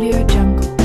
Audio Jungle.